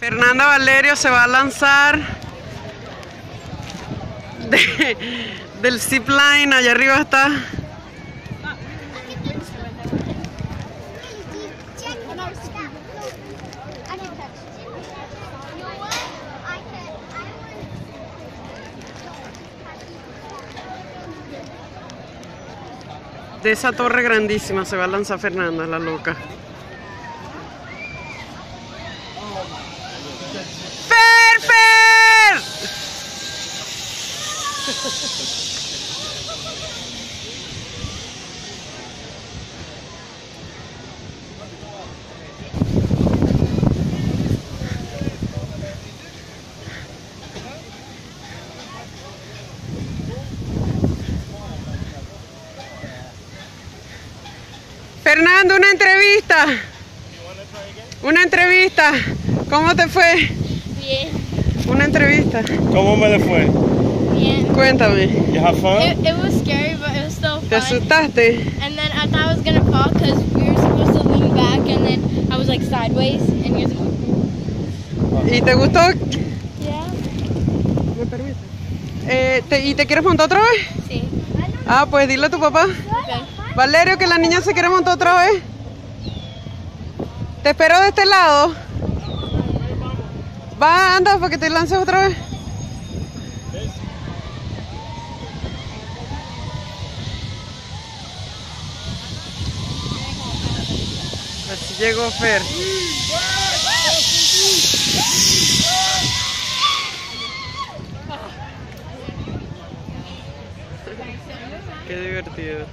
Fernanda Valerio se va a lanzar de- del zip line. Allá arriba está. De esa torre grandísima se va a lanzar Fernanda, la loca. ¡Fer, Fer! Fernando, una entrevista. Una entrevista. ¿Cómo te fue? Bien, Una entrevista. ¿Cómo me le fue? bien. Cuéntame. You have fun? It, it was scary, but it was still ¿Te fun. asustaste? And then I thought I was gonna fall because we were supposed to lean back, and then I was like sideways, and you're supposed ¿Y te gustó? Yeah. ¿Me permite? Eh, te- ¿Y te quieres montar otra vez? Sí. Ah, pues dile a tu papá. Okay. Valerio, que la niña se quiere montar otra vez. Te espero de este lado. Va, anda, para que te lances otra vez. Así llegó Fer. Qué divertido.